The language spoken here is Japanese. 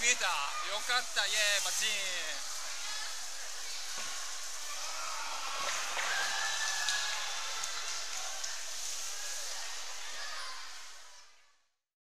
見えた。よかった。イエーイ。バチン。